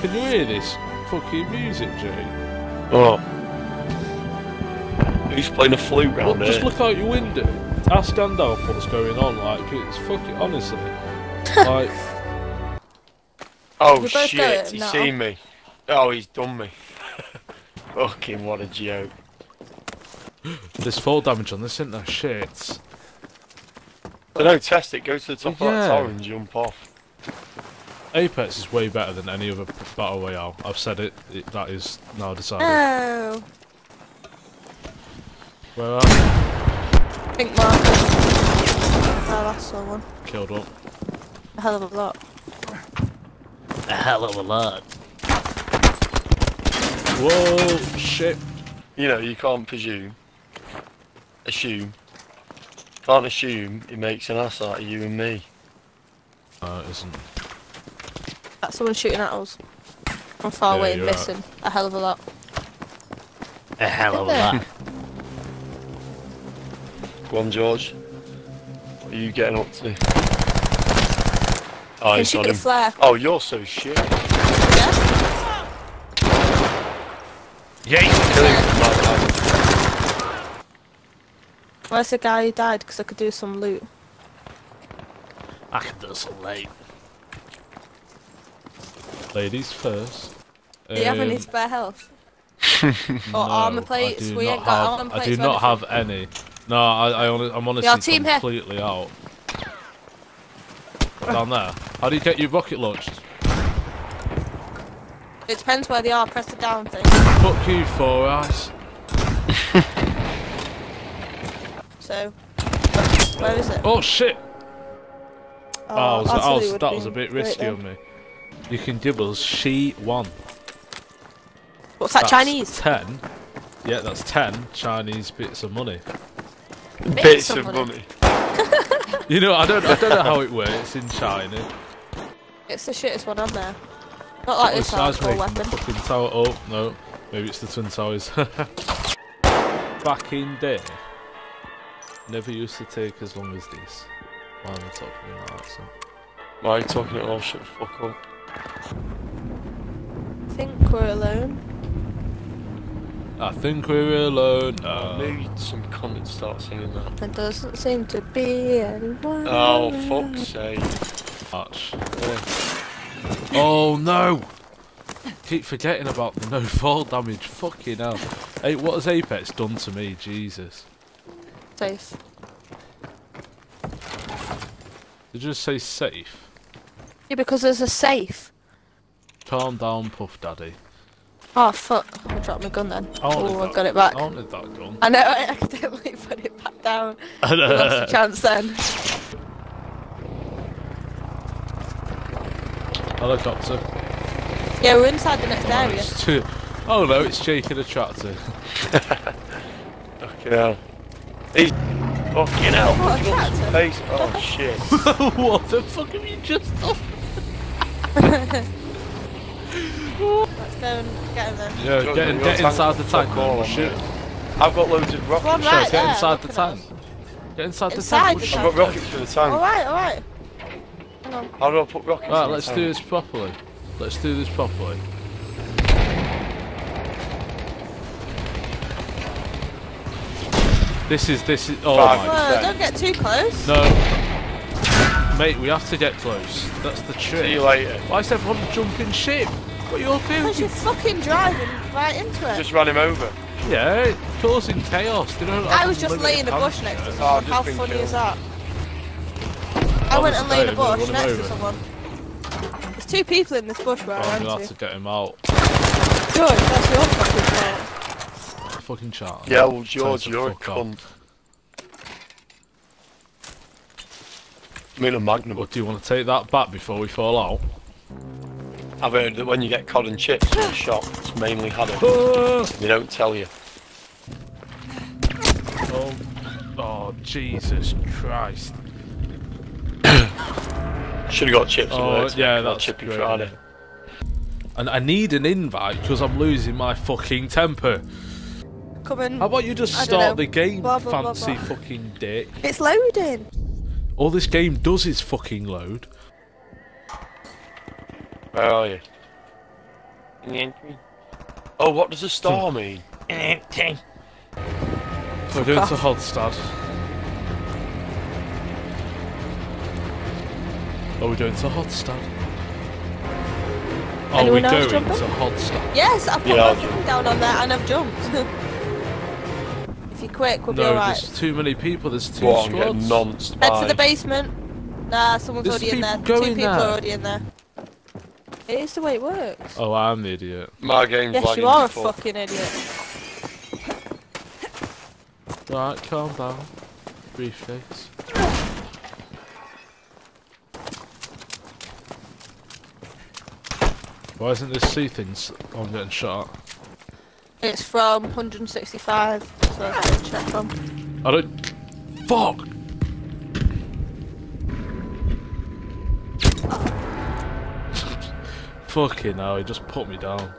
Can you hear this fucking music, Jay? Oh. Who's playing a flute Look, round just look out your window. Ask Gandalf what's going on. Like, it's fucking honestly. like, Oh We both got shit, it he's now. seen me. Oh, he's done me. Fucking what a joke. there's fall damage on this, isn't there? Shit. So no, test it, go to the top of Yeah. that tower and jump off. Apex is way better than any other battle royale. I've said it. it that is now decided. Oh, Where are you? pink marker. Oh, that's someone. Killed up. A hell of a lot. A hell of a lot. Whoa, shit. You know, you can't presume. Assume. Can't assume it makes an ass out of you and me. No, it isn't. That's someone shooting at us. From far Yeah, away and you're right. missing. A hell of a lot. A hell of a lot. Go on, George. What are you getting up to? Oh, Can he's shoot got him. flare. Oh, you're so shit. Yeah? Yay! Kill him. Right, right. Where's the guy who died? Because I could do some loot. I can do some late. Ladies first. Do you have any Um, spare health? no, Or armor plates? We ain't got armor I do not have any. No, I, I only, I'm honestly team here. completely out. Down there. How do you get your rocket launched? It depends where they are. Press the down thing. Fuck you, Four Eyes. So, where is it? Oh shit! Oh, was, I'll I tell was- that was a bit risky of me. You can give us she one. What's that, That's Chinese? Ten. Yeah, that's ten Chinese bits of money. Bits of of money. money. You know, I don't, I don't know how it works in China. It's the shittest one on there. Not like this This guy's hardcore making weapon. fucking tower. Oh no, maybe it's the twin towers. Back in day, never used to take as long as this. Why am I talking about accent? Why are you talking it all? Shut the fuck up. I think we're alone. I think we're alone now. Maybe some cunt start singing that. There doesn't seem to be anyone. Oh, around. fuck's sake. Much. Yeah. Oh no! Keep forgetting about the no fall damage. Fucking hell. Hey, what has Apex done to me? Jesus. Safe. Did you just say safe? Yeah, because there's a safe. Calm down, Puff Daddy. Oh fuck! I dropped my gun then. Oh, I that- got it back. I wanted that gun. I know. I accidentally put it back down. We lost a chance then. Helicopter. Yeah, we're inside the next Oh, area. too- oh no, it's Jake in a tractor. Fucking hell. He's. Fucking hell. What, a Look at his tractor? Face. Oh shit. what the fuck have you just done? Let's go and get him then. Yeah, get, in, get inside the tank, all man. on Shoot. I've got loads of rockets. One Sure, right get there, inside the look tank. Get inside the tank. the Push I've got rockets for the tank. Alright, alright. Hang on. How do I put rockets Right, in let's the do this properly. Let's do this properly. This is this is. Oh Five. my. Whoa, don't get too close. No. Mate, we have to get close. That's the trick. See trick. you later. Why is everyone jumping ship? What are you all Because you're doing? fucking driving right into it. Just ran him over. Yeah, causing chaos. You know, I was just laying in a bush next to Oh, someone. I've How funny killed. is that? I went and Honestly, laid in a I'm gonna bush run him next to someone. There's two people in this bush where Oh, I I'm ran gonna to. have to get him out. George, that's your fucking fault. Fucking chat. Yeah, well, George, you're a cunt. I mean, a magnum. What, do you want to take that back before we fall out? I've heard that when you get cod and chips from a shop, it's mainly haddock. Oh, They don't tell you. oh, oh Jesus Christ. Should have got chips. at Oh, work, yeah, got that's chippy great, Friday. And I need an invite because I'm losing my fucking temper. Come in. How about you just I don't start know. the game, Blah, blah, blah, fancy blah. fucking dick? It's loading. All this game does is fucking load. Where are you? In the entry. Oh, what does a star hmm. mean? In entry. We're going to Hodstad. Are we going to Hodstad? Are Anyone we else going jumping? to Hodstad? Yes, I've put Yeah, my thing down on there and I've jumped. if you're quick, we'll be No, alright. there's too many people. There's two What, I'm getting squads. nonced Head by. to the basement. Nah, someone's There's already in there. Two people there. are already in there. It is the way it works. Oh, I'm the idiot. My game's yes, lagging you are a fucking idiot. Right, calm down. Briefcase. Why isn't this see things? Oh, I'm getting shot. It's from 165, so I check from. I don't. Fuck! Fucking hell, he just put me down.